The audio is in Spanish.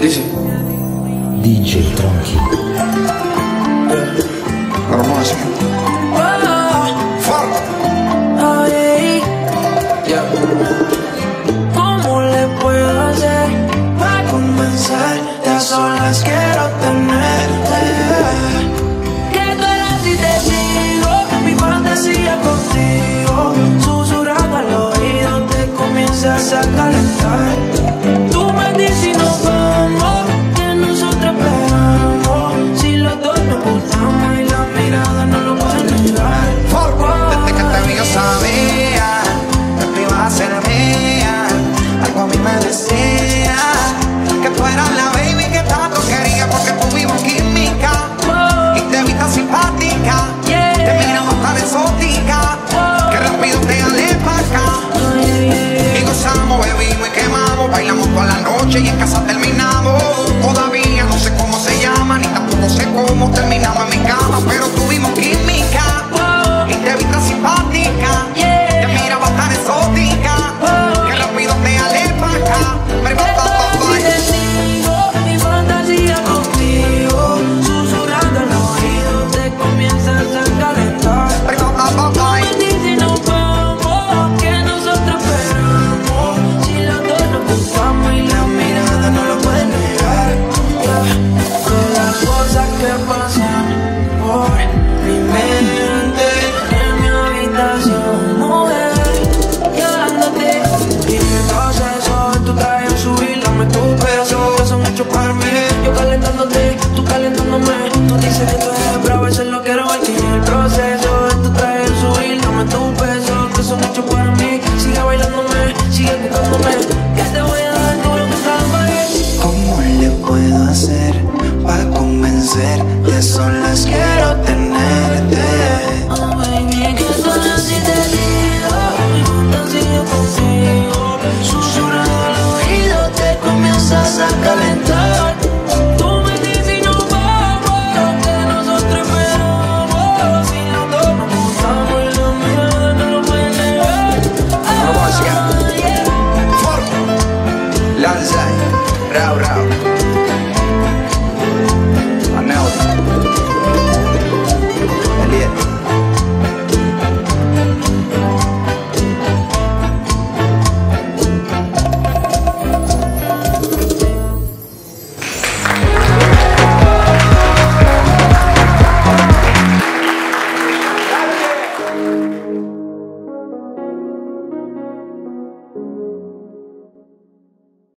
Easy. DJ Tranqui. Hermoso. Le puedo hacer para comenzar? De solas quiero tener. Que tú eras la baby que tanto quería, porque tú química y te viste simpática, te venimos a estar exótica, que rápido te andes para acá. Y gozamos, bebimos muy quemamos, bailamos toda la noche y en casa. ser, ya son las que